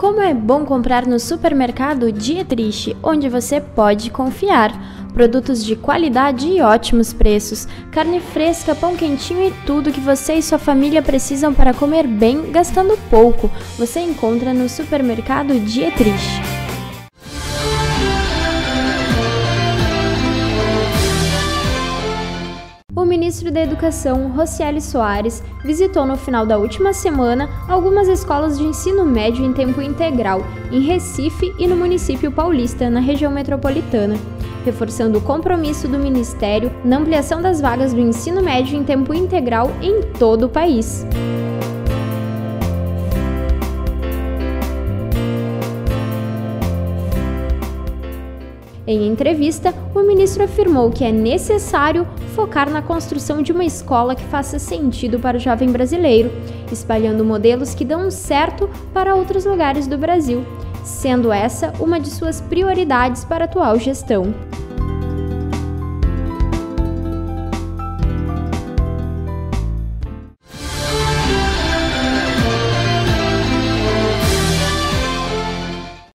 Como é bom comprar no supermercado Dietrich, onde você pode confiar. Produtos de qualidade e ótimos preços, carne fresca, pão quentinho e tudo que você e sua família precisam para comer bem, gastando pouco. Você encontra no supermercado Dietrich. Ministro da Educação, Rocieli Soares, visitou no final da última semana algumas escolas de ensino médio em tempo integral, em Recife e no município paulista, na região metropolitana, reforçando o compromisso do Ministério na ampliação das vagas do ensino médio em tempo integral em todo o país. Em entrevista, o ministro afirmou que é necessário focar na construção de uma escola que faça sentido para o jovem brasileiro, espalhando modelos que dão certo para outros lugares do Brasil, sendo essa uma de suas prioridades para a atual gestão.